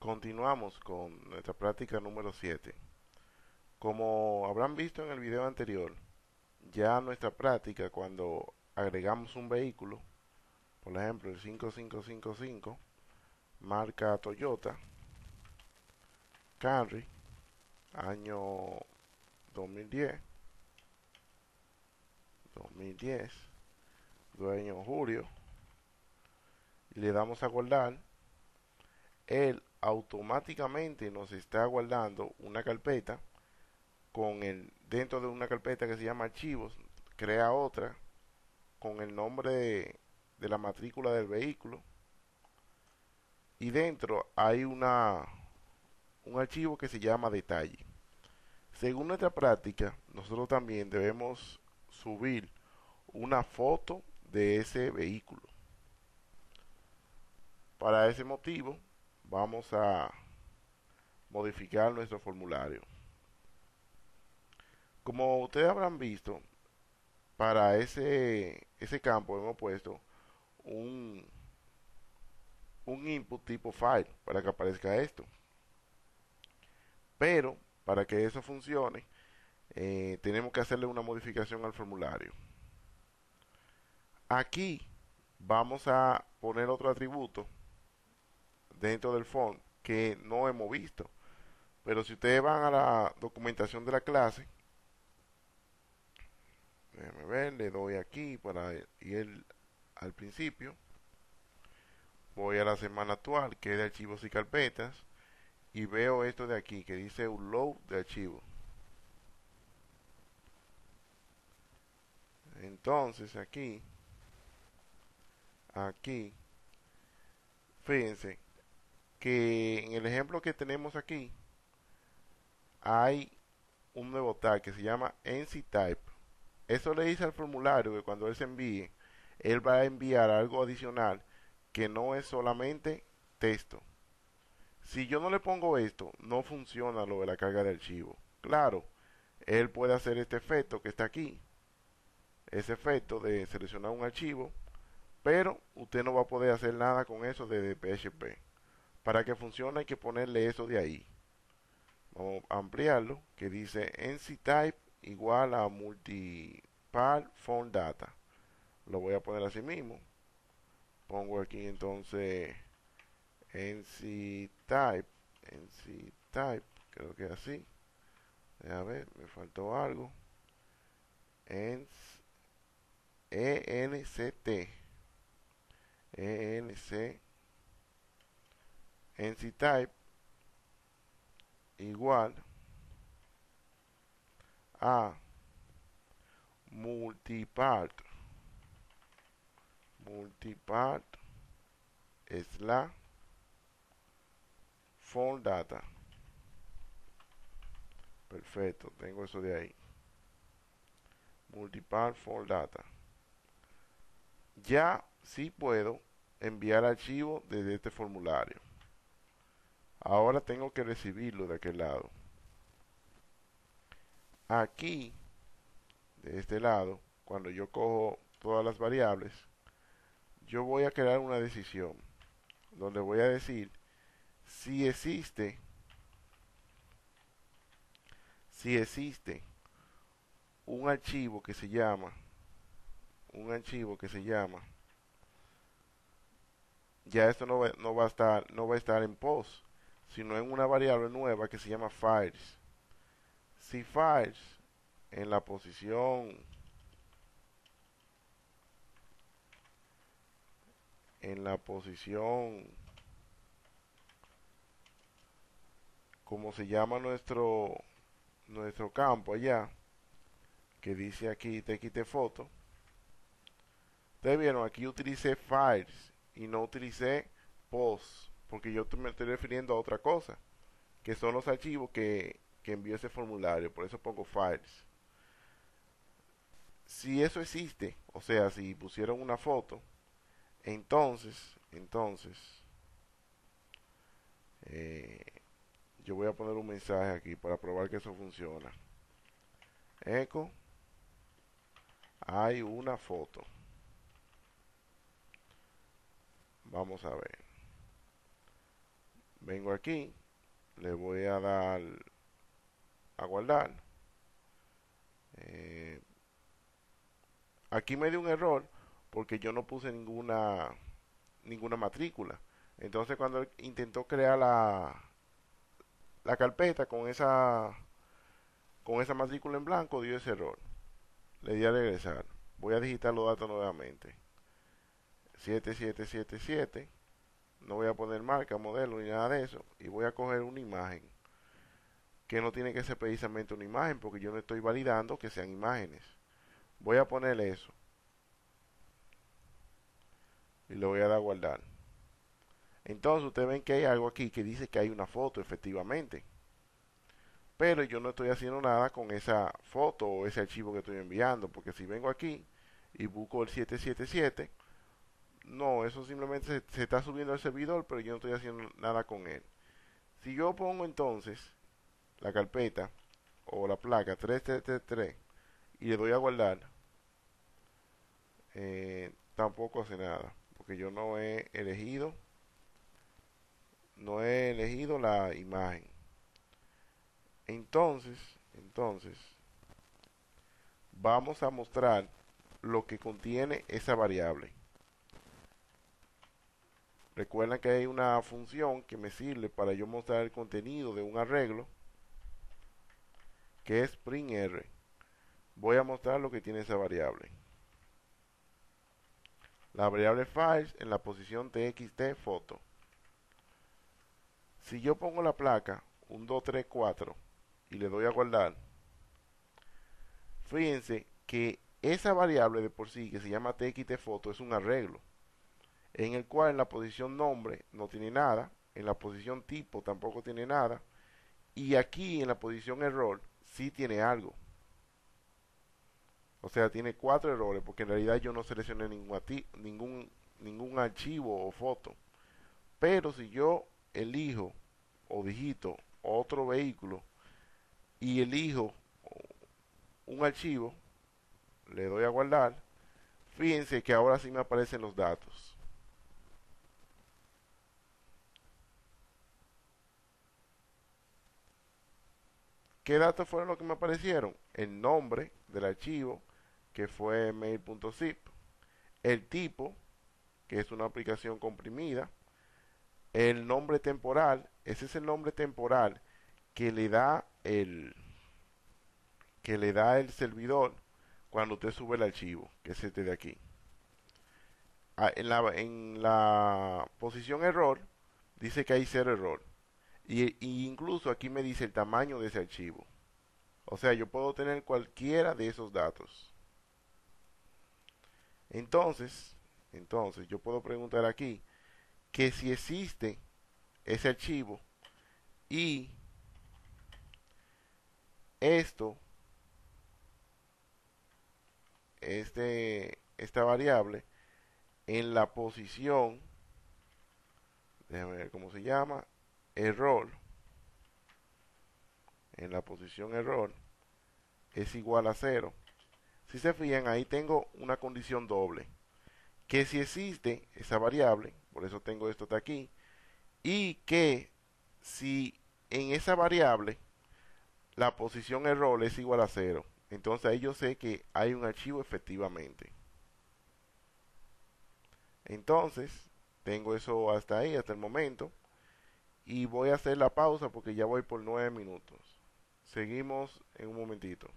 Continuamos con nuestra práctica número 7. Como habrán visto en el video anterior, ya nuestra práctica cuando agregamos un vehículo, por ejemplo el 5555, marca Toyota, Camry, año 2010, 2010, dueño Julio, y le damos a guardar, él automáticamente nos está guardando una carpeta con el dentro de una carpeta que se llama archivos crea otra con el nombre de, la matrícula del vehículo. Y dentro hay una un archivo que se llama detalle. Según nuestra práctica nosotros también debemos subir una foto de ese vehículo. Para ese motivo vamos a modificar nuestro formulario. Como ustedes habrán visto, para ese, ese campo hemos puesto un, un input tipo file para que aparezca esto. Pero para que eso funcione, eh, tenemos que hacerle una modificación al formulario. Aquí vamos a poner otro atributo dentro del font que no hemos visto. Pero si ustedes van a la documentación de la clase, déjenme ver, le doy aquí para ir al principio. Voy a la semana actual, que es de archivos y carpetas, y veo esto de aquí, que dice upload de archivo. Entonces aquí, aquí, fíjense, que en el ejemplo que tenemos aquí hay un nuevo tag que se llama NC-Type. Eso le dice al formulario que cuando él se envíe, él va a enviar algo adicional que no es solamente texto. Si yo no le pongo esto, no funciona lo de la carga de archivo. Claro, él puede hacer este efecto que está aquí. Ese efecto de seleccionar un archivo, pero usted no va a poder hacer nada con eso desde PHP. Para que funcione hay que ponerle eso de ahí. Vamos a ampliarlo, que dice NC-Type igual a multipart phone data. Lo voy a poner así mismo. Pongo aquí entonces NC-Type, NC-Type, creo que así. A ver, me faltó algo. ENCT, ENC NC-Type igual a multipart. Multipart la phone data. Perfecto tengo eso de ahí. Multipart phone data. Ya sí puedo enviar archivo desde este formulario Ahora tengo que recibirlo de aquel lado. Aquí, de este lado, cuando yo cojo todas las variables, yo voy a crear una decisión donde voy a decir si existe si existe un archivo que se llama un archivo que se llama ya esto no va, no va a estar no va a estar en post sino en una variable nueva que se llama files. Si files en la posición en la posición como se llama nuestro nuestro campo allá que dice aquí te quite foto ustedes vieron aquí utilicé files y no utilicé post porque yo me estoy refiriendo a otra cosa, que son los archivos que, que envió ese formulario, por eso pongo files. Si eso existe, o sea, si pusieron una foto, entonces, entonces, eh, yo voy a poner un mensaje aquí para probar que eso funciona. Eco, hay una foto. Vamos a ver vengo aquí le voy a dar a guardar. Eh, aquí me dio un error porque yo no puse ninguna ninguna matrícula. Entonces cuando intentó crear la la carpeta con esa con esa matrícula en blanco dio ese error. Le di a regresar. Voy a digitar los datos nuevamente. 7777 no voy a poner marca, modelo ni nada de eso y voy a coger una imagen que no tiene que ser precisamente una imagen porque yo no estoy validando que sean imágenes. Voy a poner eso. Y lo voy a dar a guardar. Entonces ustedes ven que hay algo aquí que dice que hay una foto efectivamente. Pero yo no estoy haciendo nada con esa foto o ese archivo que estoy enviando porque si vengo aquí y busco el 777 no, eso simplemente se, está subiendo al servidor, pero yo no estoy haciendo nada con él. Si yo pongo entonces la carpeta o la placa 3333 y le doy a guardar, eh, tampoco hace nada, porque yo no he elegido, no he elegido la imagen. Entonces, entonces, vamos a mostrar lo que contiene esa variable. Recuerden que hay una función que me sirve para yo mostrar el contenido de un arreglo que es printr. Voy a mostrar lo que tiene esa variable. La variable files en la posición txt foto. Si yo pongo la placa 1234 y le doy a guardar, fíjense que esa variable de por sí que se llama txt foto es un arreglo en el cual en la posición nombre no tiene nada, en la posición tipo tampoco tiene nada, y aquí en la posición error sí tiene algo. O sea, tiene cuatro errores porque en realidad yo no seleccioné ningún, ningún, ningún archivo o foto. Pero si yo elijo o digito otro vehículo y elijo un archivo, le doy a guardar, fíjense que ahora sí me aparecen los datos. ¿Qué datos fueron los que me aparecieron? El nombre del archivo, que fue mail.zip, el tipo, que es una aplicación comprimida, el nombre temporal, ese es el nombre temporal que le da el que le da el servidor cuando usted sube el archivo, que es este de aquí. Ah, en, la, en la posición error dice que hay cero error. Y, incluso aquí me dice el tamaño de ese archivo. O sea, yo puedo tener cualquiera de esos datos. Entonces, entonces yo puedo preguntar aquí que si existe ese archivo y esto, este, esta variable en la posición, déjame ver cómo se llama, error en la posición error es igual a cero. Si se fijan, ahí tengo una condición doble. Que si existe esa variable, por eso tengo esto de aquí, y que si en esa variable la posición error es igual a cero, entonces ahí yo sé que hay un archivo efectivamente. Entonces, tengo eso hasta ahí, hasta el momento y voy a hacer la pausa porque ya voy por nueve minutos. Seguimos en un momentito.